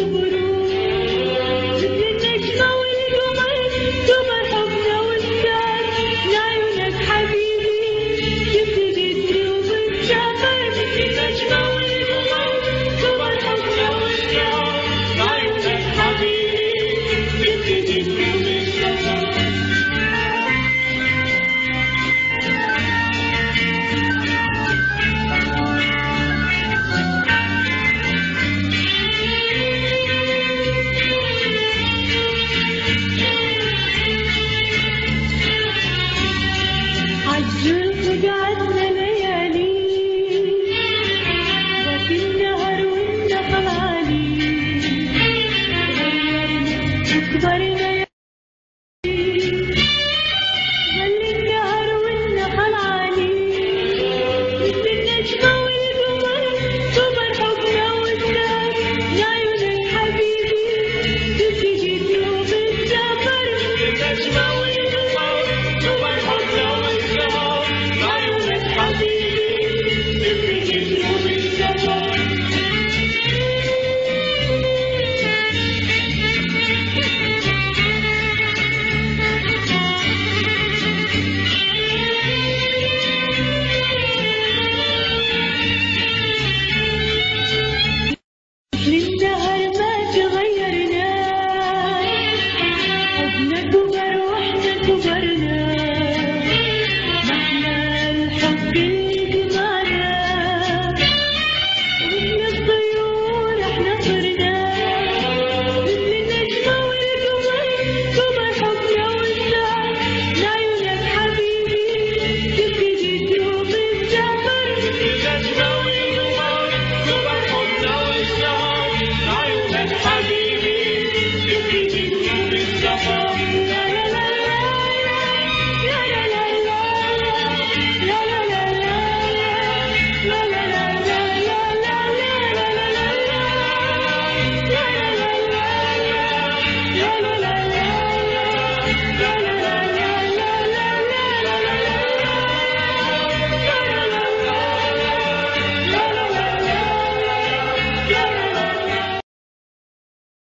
Super everybody